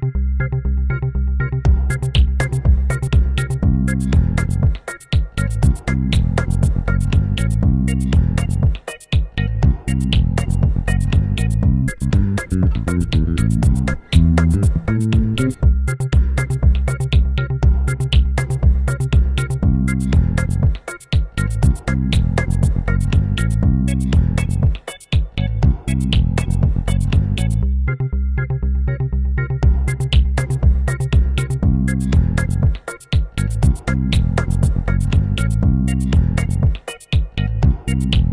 Thank you. you